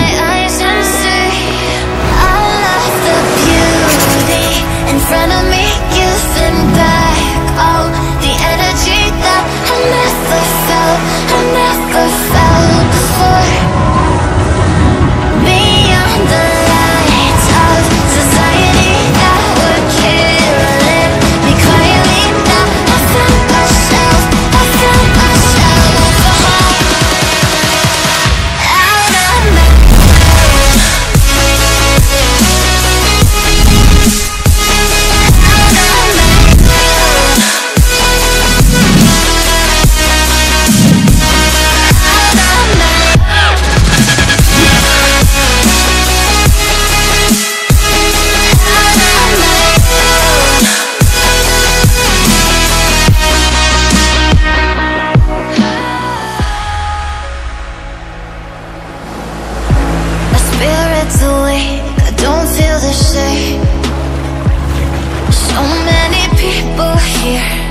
I, I the same So many people here.